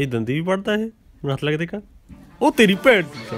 ਇਹ ਦੰਦੀ ਵੀ ਪੜਦਾ ਇਹ? ਮੈਨੂੰ ਹੱਥ ਲੱਗਦੇ ਦੇਖਾ। ਉਹ ਤੇਰੀ ਭੈਣ ਦੀ